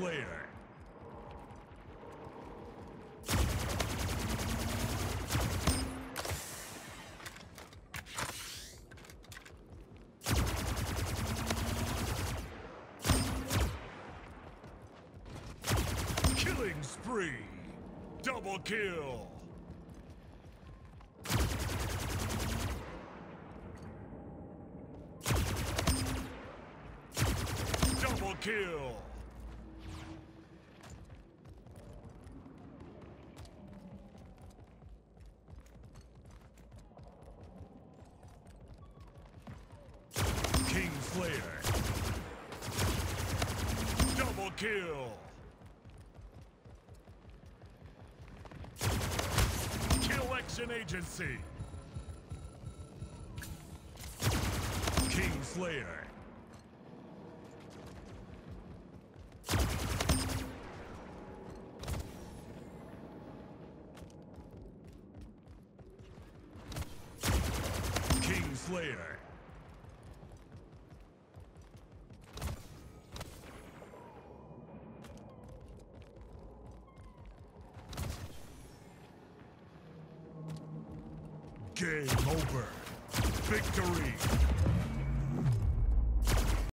later. Killing spree. Double kill. Double kill. Slayer. Double kill. Kill Action Agency. King Slayer. King Slayer. Game over. Victory.